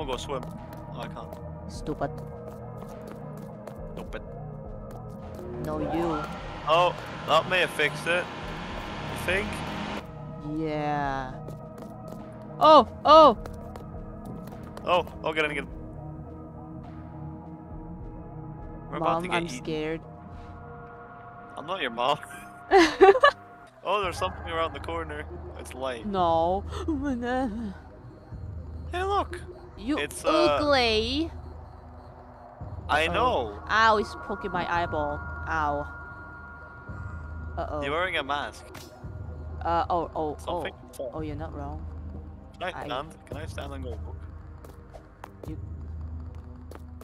gonna go swim. Oh, I can't. Stupid. Stupid. No, you. Oh, that may have fixed it. I think. Yeah. Oh, oh! Oh, oh, get in, get in. We're Mom, I'm eaten. scared. I'm not your mom. Oh, there's something around the corner. It's light. no. Hey, look. You It's, uh, ugly. I Uh-oh. know. Ow, it's poking my eyeball. Ow. Uh oh. You're wearing a mask. Uh oh oh oh. Something. Oh, you're not wrong. Can I I- stand? Can I stand and go look? You-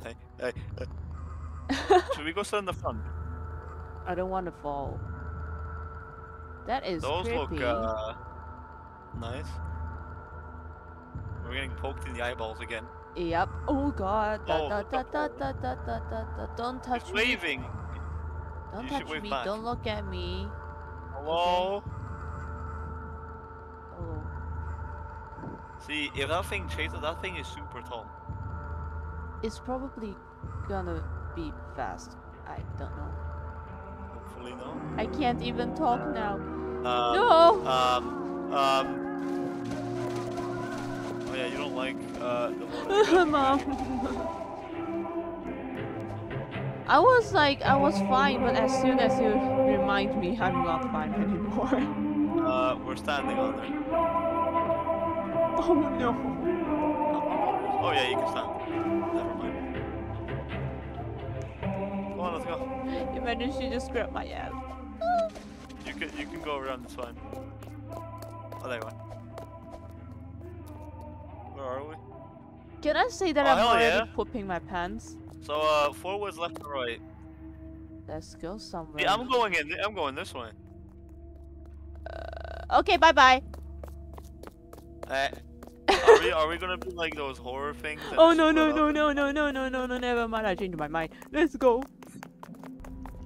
Hey, hey. uh, Should we go sit in the front? I don't want to fall. That is Those creepy. look uh, nice. Getting poked in the eyeballs again. Yep. Oh god. Oh, da, da, da, da, da, da, da, da. Don't touch It's me. waving. Don't You touch me. back. Don't look at me. Hello. Oh. See, if that thing chases, that thing is super tall. It's probably gonna be fast. I don't know. Hopefully, no. I can't even talk now. Um, no! Um. Um. Like uh the. Mom. I was like, I was fine, but as soon as you remind me, I'm not fine anymore. Uh, we're standing on there. oh no. Oh yeah, you can stand. Never mind. Come on, let's go. Imagine she just grabbed my ass. You can you can go around. It's fine. Oh, there you are. Are we? Can I say that Oh, I'm already yeah. pooping my pants? So uh, forwards, left, and right. Let's go somewhere. Yeah, I'm going in. I'm going this way. Okay, bye bye. Uh, are we are we gonna be like those horror things? Oh no no no no no no no no no never mind. I changed my mind. Let's go.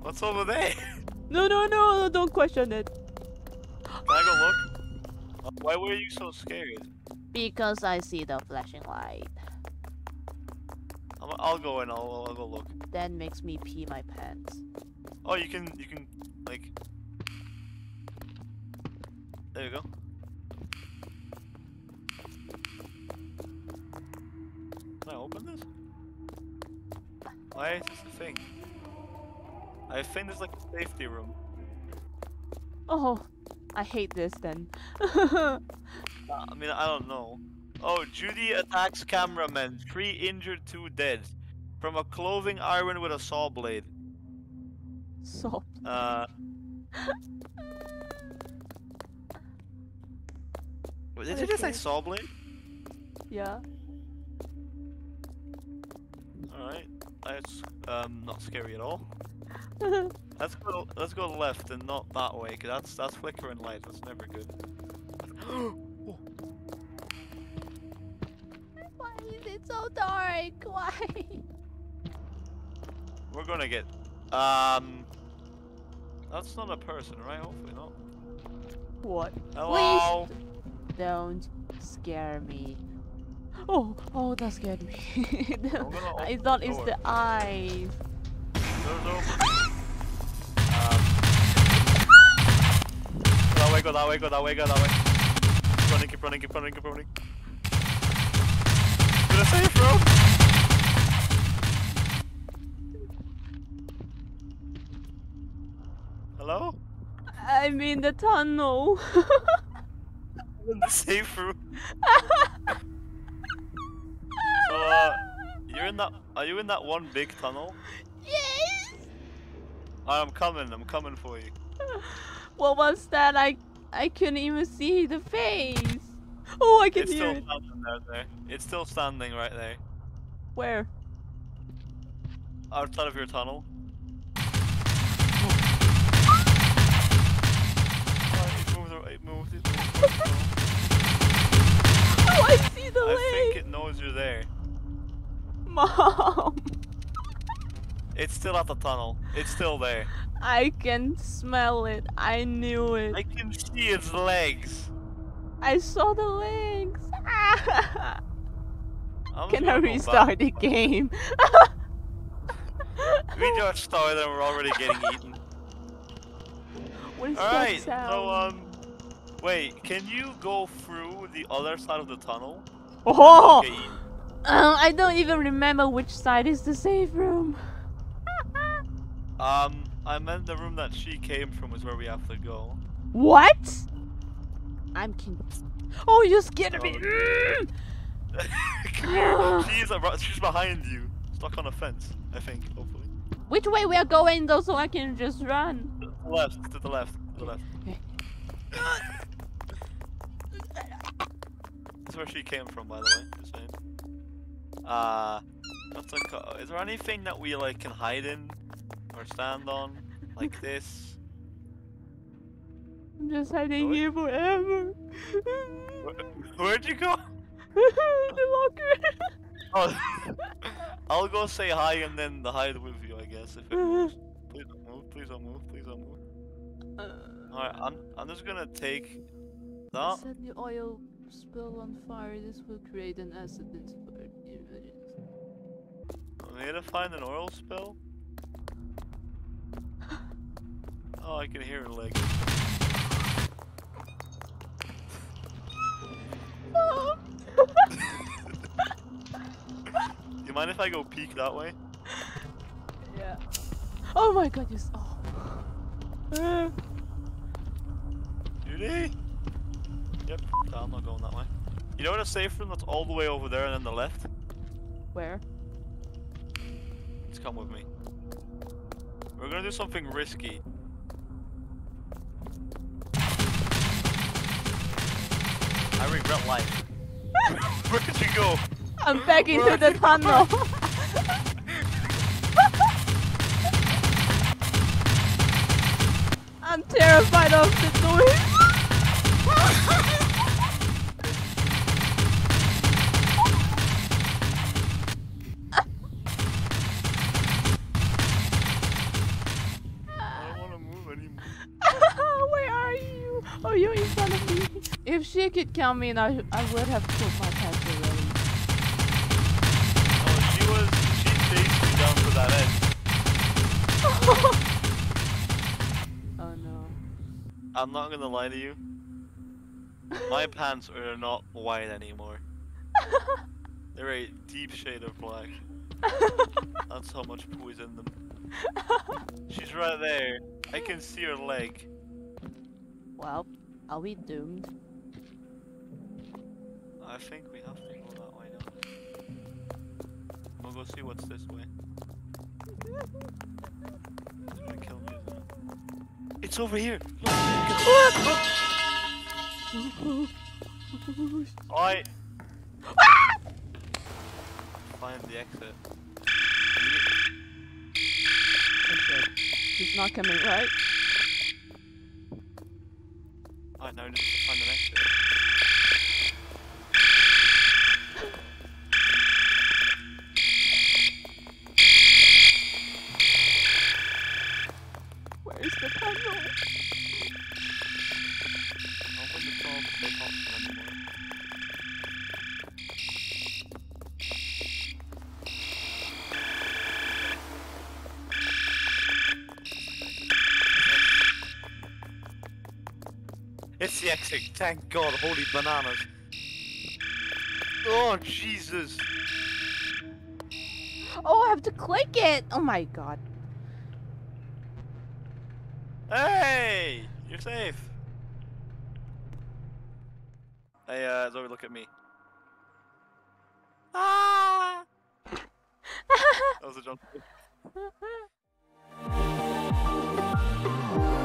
What's over there? No no no don't question it. Can I go look? Uh, Why were you so scared? Because I see the flashing light. I'm, I'll go in. I'll, I'll go look. That makes me pee my pants. Oh, you can you can like. There you go. Can I open this? Why is this a thing? I think there's like a safety room. Oh, I hate this then. Uh, I mean, I don't know. Oh, Judy attacks cameraman. Three injured, two dead. From a clothing iron with a saw blade. so Uh. Wait, Did you just say saw blade? yeah. Alright. That's um not scary at all. Let's go let's go left and not that way, cause that's that's flickering light, that's never good. Why is it so dark? Why? We're gonna get um That's not a person, right? Hopefully not. What? Hello? Don't scare me. Oh, oh, that scared me. I thought the it's the eyes. Um, go that way, go that way, go that way, go that way. Keep running, keep running, keep running, keep running. The safe room! Hello? I'm in the tunnel. I'm in the safe room. So, uh, you're in that. Are you in that one big tunnel? yes. I'm coming. I'm coming for you. What was that? I I couldn't even see the face. Oh, I can It's hear still it. standing there, there. It's still standing right there, Where? outside of your tunnel. Oh, I see the I leg. think it knows you're there. Mom, It's still at the tunnel. It's still there. I can smell it. I knew it. I can see its legs. I saw the legs. Can I gonna back. restart the game? We just started and we're already getting eaten. What is Alright, that sound? so um wait, can you go through the other side of the tunnel? oh! Uh, I don't even remember which side is the safe room. Um I meant the room that she came from is where we have to go. What? I'm king. Oh, you scared me. Mm. Come here. She's, ar- she's behind you. Stuck on a fence, I think, hopefully. Which way we are going though, so I can just run? To the left, to the left, to the left. Okay. That's where she came from, by the way. Just saying. Uh, what's it called? Is there anything that we like can hide in or stand on, like this? I'm just hiding Really? here forever. Where- Where'd you go? the locker. Oh, I'll go say hi and then hide with you, I guess. If it moves. Please don't move. Please don't move. Please don't move. Uh, Alright, I'm I'm just gonna take that. Set the oil spill on fire. This will create an acid inspired emergency. I need to find an oil spill. Oh, I can hear her leg. You mind if I go peek that way? yeah. Oh my god, you. Oh. Uh, Judy? Yep, no, I'm not going that way. You know what a safe room that's all the way over there and then the left? where? Just come with me. We're gonna do something risky. I regret life. Where did you go? I'm back into the tunnel. I'm terrified of the noise. If she could kill me, I, I would have put my pants already. Oh, she was. She chased me down to that edge. oh no. I'm not gonna lie to you. My pants are not white anymore. They're a deep shade of black. That's how much poo is in them. She's right there. I can see her leg. well, are we doomed? I think we have to go that way now. We'll go see what's this way. It's gonna kill me, it? It's over here! Look! I find the exit. She's not coming, right? I now just find an exit. Where's the tunnel? I don't think it's all the safe option anymore. It's thank God, holy bananas. Oh, Jesus. Oh, I have to click it! Oh my god. Hey, you're safe. Hey, uh, Zoe, look at me. Ah! That was a jump.